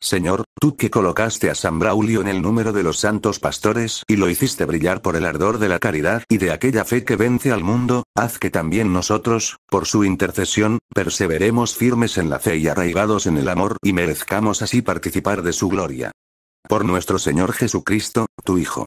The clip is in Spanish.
Señor, tú que colocaste a San Braulio en el número de los santos pastores y lo hiciste brillar por el ardor de la caridad y de aquella fe que vence al mundo, haz que también nosotros, por su intercesión, perseveremos firmes en la fe y arraigados en el amor y merezcamos así participar de su gloria. Por nuestro Señor Jesucristo, tu Hijo.